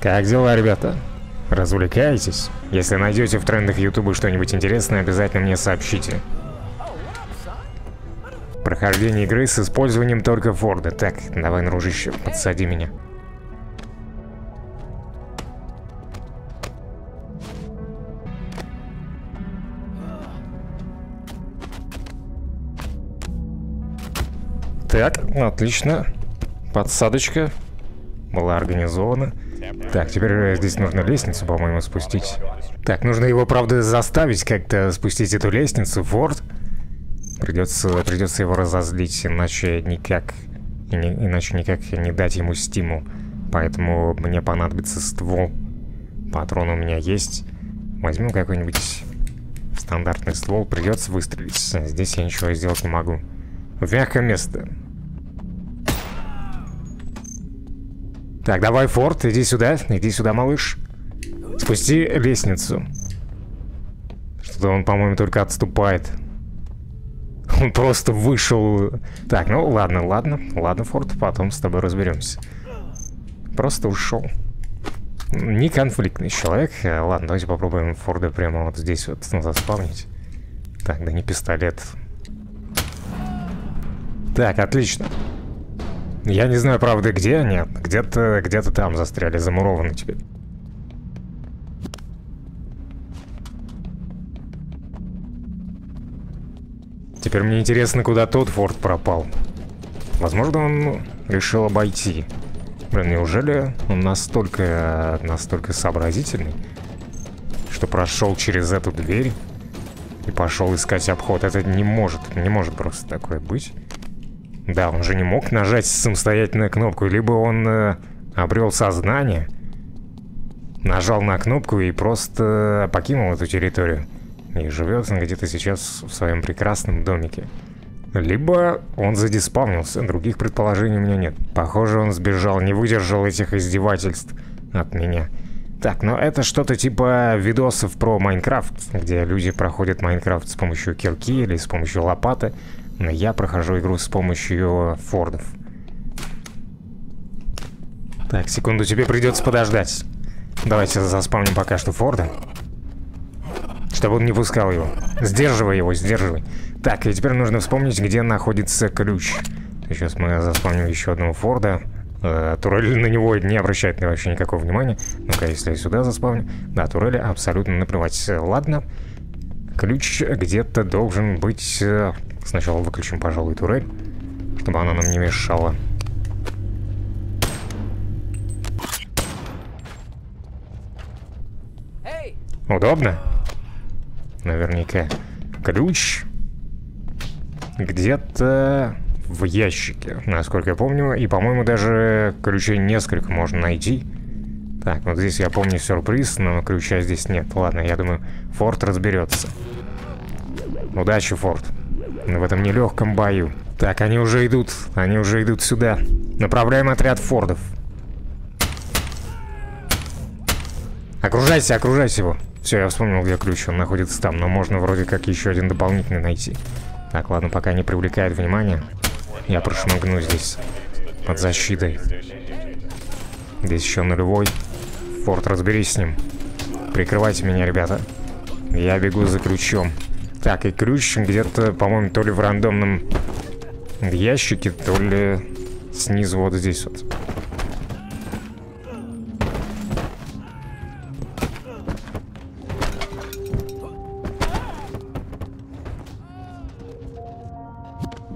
Как дела, ребята? Развлекаетесь? Если найдете в трендах Ютуба что-нибудь интересное, обязательно мне сообщите. Прохождение игры с использованием только Форда. Так, давай, дружище, подсади меня. Так, отлично. Подсадочка была организована. Так, теперь здесь нужно лестницу, по-моему, спустить. Так, нужно его, правда, заставить как-то спустить эту лестницу. Форд. Придется, придется его разозлить, иначе никак... Не, иначе никак не дать ему стимул. Поэтому мне понадобится ствол. Патрон у меня есть. Возьму какой-нибудь стандартный ствол. Придется выстрелить. Здесь я ничего сделать не могу. В мягкое место. Так, давай, Форд, иди сюда. Иди сюда, малыш. Спусти лестницу. Что-то он, по-моему, только отступает. Он просто вышел... Так, ну ладно, ладно. Ладно, Форд, потом с тобой разберемся. Просто ушел. Не конфликтный человек. Ладно, давайте попробуем Форда прямо вот здесь вот заспавнить. Так, да не пистолет. Так, отлично. Я не знаю, правда, где они. Где-то где, -то, там застряли, замурованы теперь. Теперь мне интересно, куда тот форт пропал. Возможно, он решил обойти. Блин, неужели он настолько, настолько сообразительный, что прошел через эту дверь и пошел искать обход? Это не может, не может просто такое быть. Да, он же не мог нажать самостоятельную кнопку, либо он э, обрел сознание, нажал на кнопку и просто покинул эту территорию. И живет он где-то сейчас в своем прекрасном домике. Либо он задиспавнился, других предположений у меня нет. Похоже, он сбежал, не выдержал этих издевательств от меня. Так, но это что-то типа видосов про Майнкрафт, где люди проходят Майнкрафт с помощью кирки или с помощью лопаты. Но я прохожу игру с помощью фордов. Так, секунду, тебе придется подождать. Давайте заспавним пока что Форда. Чтобы он не пускал его. Сдерживай его, сдерживай. Так, и теперь нужно вспомнить, где находится ключ. Сейчас мы заспавним еще одного Форда. Э, турель на него не обращает вообще никакого внимания. Ну-ка, если я сюда заспавню. Да, турели абсолютно наплевать. Ладно. Ключ где-то должен быть э, Сначала выключим, пожалуй, турель, чтобы она нам не мешала. Удобно? Наверняка. Ключ где-то в ящике, насколько я помню. И, по-моему, даже ключей несколько можно найти. Так, вот здесь я помню сюрприз, но ключа здесь нет. Ладно, я думаю, Форд разберется. Удачи, Форд в этом нелегком бою. Так, они уже идут, они уже идут сюда. Направляем отряд фордов. Окружайся, окружайся его. Все, я вспомнил, где ключ, он находится там, но можно вроде как еще один дополнительный найти. Так, ладно, пока не привлекает внимания. Я прошмыгну здесь, под защитой. Здесь еще нулевой. Форд, разберись с ним. Прикрывайте меня, ребята. Я бегу за ключом. Так, и ключ где-то, по-моему, то ли в рандомном ящике, то ли снизу вот здесь вот.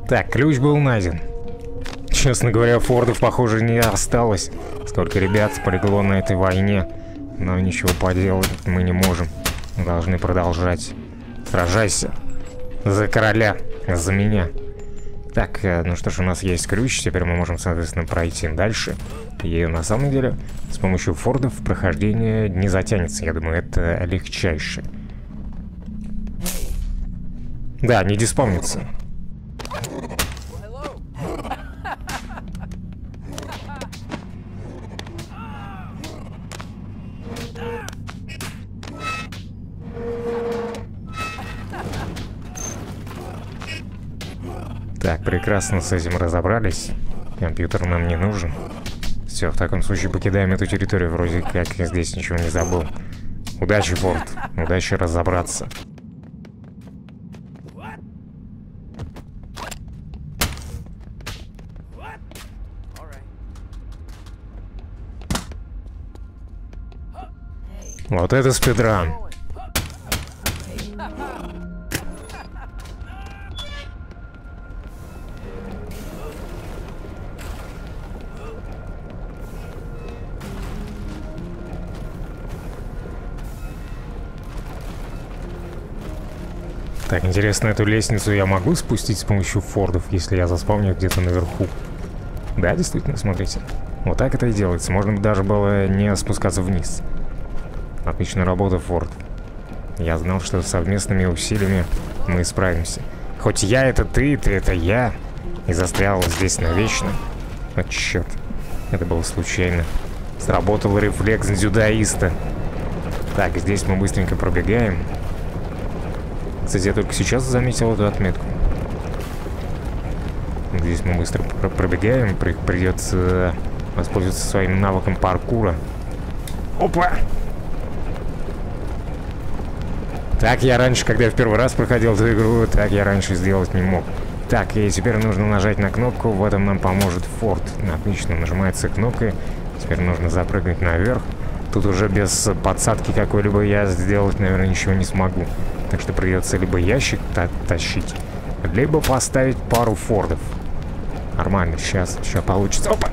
Так, ключ был найден. Честно говоря, фордов, похоже, не осталось. Столько ребят полегло на этой войне. Но ничего поделать мы не можем. должны продолжать. Сражайся. За короля. За меня. Так, э, ну что ж, у нас есть ключ. Теперь мы можем, соответственно, пройти дальше. И на самом деле, с помощью фордов прохождение не затянется. Я думаю, это легчайше. Да, не диспомнится. Так, прекрасно с этим разобрались. Компьютер нам не нужен. Все, в таком случае покидаем эту территорию. Вроде как я здесь ничего не забыл. Удачи, Форд. Удачи разобраться. Вот это спидран. Так, интересно, эту лестницу я могу спустить с помощью фордов, если я заспавню где-то наверху? Да, действительно, смотрите. Вот так это и делается. Можно даже было не спускаться вниз. Отличная работа, Форд. Я знал, что совместными усилиями мы справимся. Хоть я это ты, ты это я. И застрял здесь навечно. О, черт. Это было случайно. Сработал рефлекс дзюдоиста. Так, здесь мы быстренько пробегаем. Кстати, я только сейчас заметил эту отметку. Здесь мы быстро пробегаем. Придется воспользоваться своим навыком паркура. Опа! Так я раньше, когда я в первый раз проходил эту игру, так я раньше сделать не мог. Так, и теперь нужно нажать на кнопку, в этом нам поможет форт. Отлично, нажимается кнопкой. Теперь нужно запрыгнуть наверх. Тут уже без подсадки какой-либо я сделать, наверное, ничего не смогу. Так что придется либо ящик та тащить, либо поставить пару фордов. Нормально, сейчас, сейчас получится. Опа!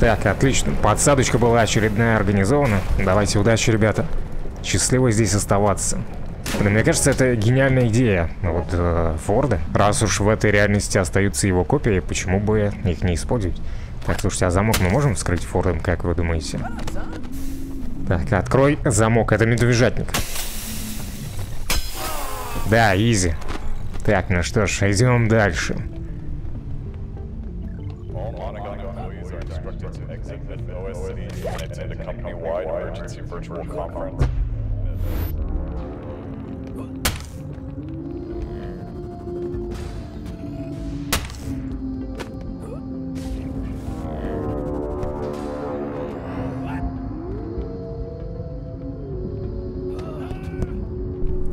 Так, отлично. Подсадочка была очередная организована. Давайте удачи, ребята. Счастливо здесь оставаться. Но мне кажется, это гениальная идея вот э, Форда. Раз уж в этой реальности остаются его копии, почему бы их не использовать? Так, слушайте, а замок мы можем вскрыть Фордом, как вы думаете? Так, открой замок, это медвежатник. Да, изи. Так, ну что ж, идем дальше. conference.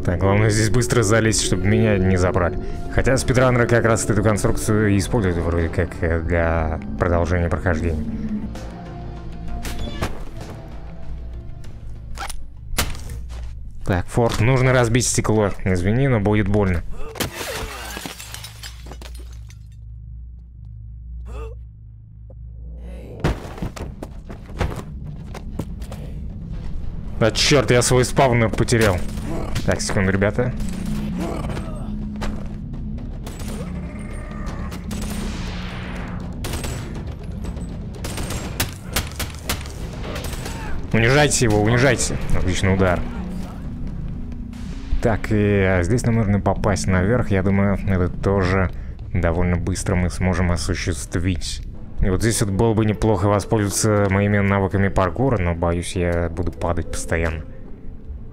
Так, главное здесь быстро залезть, чтобы меня не забрали. Хотя спидранеры как раз эту конструкцию используют вроде как э, для продолжения прохождения. Так, Форд, нужно разбить стекло. Извини, но будет больно. А черт, я свой спавнер потерял. Так, секунду, ребята. Унижайте его, унижайте. Отличный удар. Так, и а здесь нам нужно попасть наверх. Я думаю, это тоже довольно быстро мы сможем осуществить. И вот здесь вот было бы неплохо воспользоваться моими навыками паркура, но боюсь, я буду падать постоянно.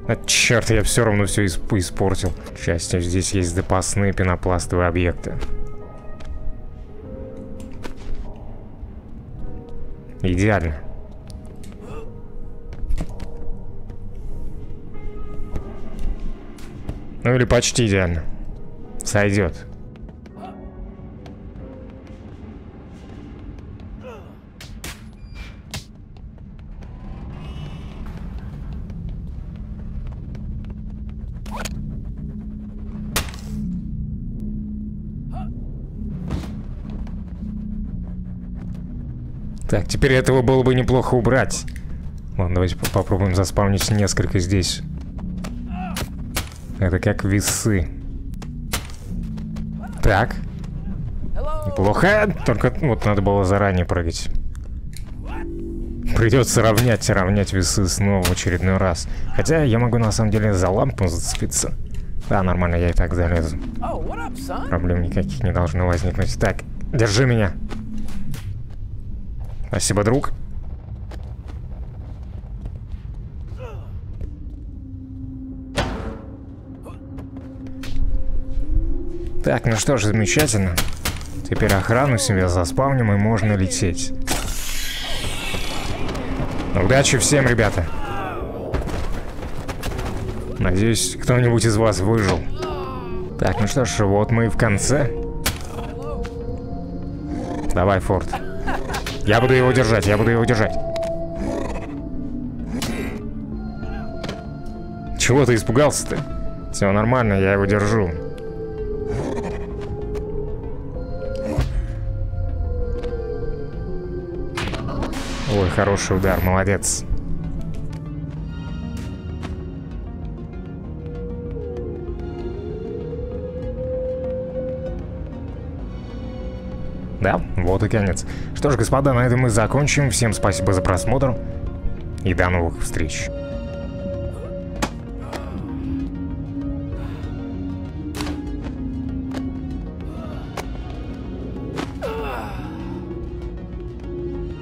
А черт, я все равно все исп испортил. К счастью, здесь есть запасные пенопластовые объекты. Идеально. Ну или почти идеально. Сойдет. Так, теперь этого было бы неплохо убрать. Ладно, давайте попробуем заспавнить несколько здесь. Это как весы. Так. Неплохо. Только вот надо было заранее прыгать. Придется равнять, равнять весы снова в очередной раз. Хотя я могу на самом деле за лампу зацепиться. Да, нормально, я и так залезу. Проблем никаких не должно возникнуть. Так, держи меня. Спасибо, друг. Так, ну что ж, замечательно. Теперь охрану себе заспавним и можно лететь. Удачи всем, ребята. Надеюсь, кто-нибудь из вас выжил. Так, ну что ж, вот мы и в конце. Давай, Форд. Я буду его держать, я буду его держать. Чего ты испугался-то? Все нормально, я его держу. Ой, хороший удар, молодец. Да, вот и конец. Что ж, господа, на этом мы закончим. Всем спасибо за просмотр и до новых встреч.